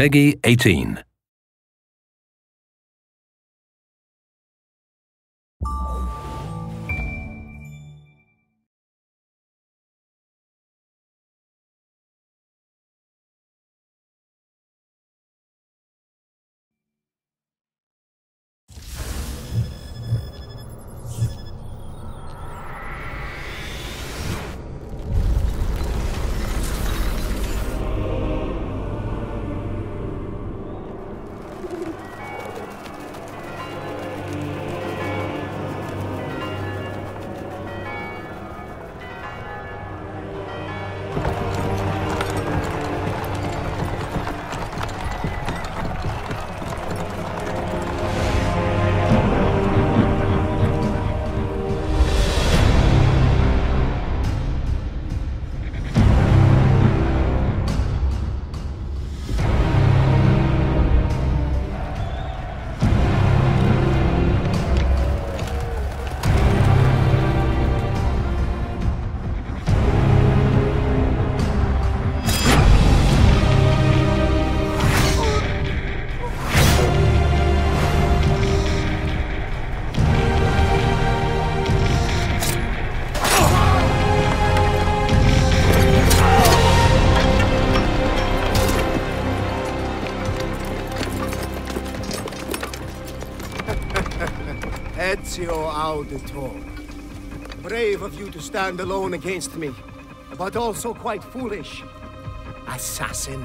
Peggy 18. Ezio Auditore. Brave of you to stand alone against me, but also quite foolish. Assassin.